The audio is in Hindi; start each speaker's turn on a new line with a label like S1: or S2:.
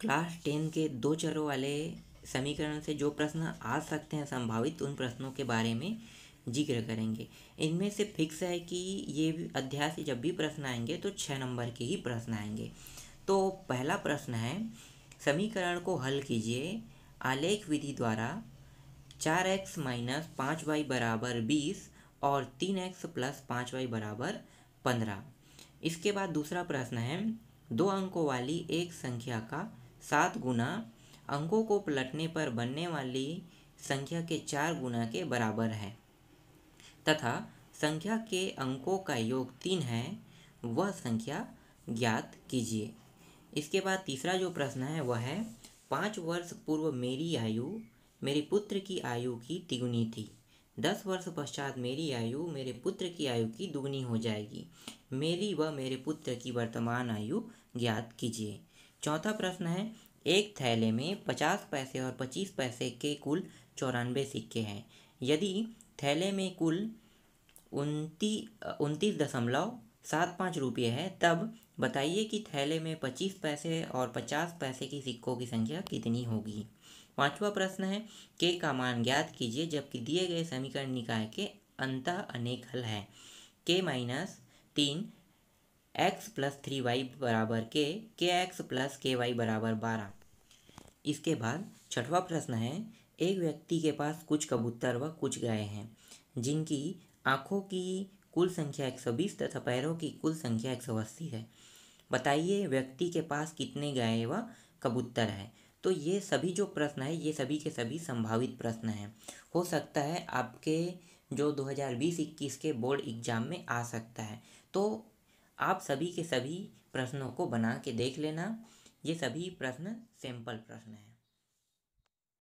S1: क्लास टेन के दो चरों वाले समीकरण से जो प्रश्न आ सकते हैं संभावित, उन प्रश्नों के बारे में ज़िक्र करेंगे। इनमें से फिक्स है कि ये अध्याय से जब भी प्रश्न आएँगे तो छः नंबर के ही प्रश्न आएँगे। तो पहला प्रश्न है, समीकरण को हल कीजिए। आलेख विधि द्वारा चार एक्स माइनस पाँच वाई बराबर बीस और तीन एक्स प्लस पाँच वाई बराबर पंद्रह। इसके बाद दूसरा प्रश्न है, दो अंकों वाली एक संख्या का सात गुना अंकों को पलटने पर बनने वाली संख्या के चार गुना के बराबर है। तथा संख्या के अंकों का योग तीन है, वह संख्या ज्ञात कीजिए। इसके बाद तीसरा जो प्रश्न है, वह है, पाँच वर्ष पूर्व मेरी आयु मेरे पुत्र की आयु की तिगुनी थी। दस वर्ष पश्चात मेरी आयु मेरे पुत्र की आयु की दुगनी हो जाएगी। मेरी व मेरे पुत्र की वर्तमान आयु ज्ञात कीजिए। चौथा प्रश्न है, एक थैले में पचास पैसे और पच्चीस पैसे के कुल चौरानवे सिक्के हैं। यदि थैले में कुल उनती, उनतीस दशमलव सात पाँच रुपये है, तब बताइए कि थैले में पच्चीस पैसे और पचास पैसे की सिक्कों की संख्या कितनी होगी? पांचवा प्रश्न है के का मान ज्ञात कीजिए, जबकि दिए गए समीकरण निकाय के अंत अनेक हल है। के माइनस तीन एक्स प्लस थ्री वाई बराबर के के एक्स प्लस के वाई बराबर बारह। इसके बाद छठवा प्रश्न है, एक व्यक्ति के पास कुछ कबूतर व कुछ गाय हैं, जिनकी आँखों की कुल संख्या एक सौ बीस तथा पैरों की कुल संख्या एक सौ अस्सी है। बताइए, व्यक्ति के पास कितने गाय व कबूतर है? तो ये सभी जो प्रश्न है, ये सभी के सभी संभावित प्रश्न हैं। हो सकता है आपके जो 2020-21 के बोर्ड एग्ज़ाम में आ सकता है। तो आप सभी के सभी प्रश्नों को बना के देख लेना। ये सभी प्रश्न सिंपल प्रश्न हैं।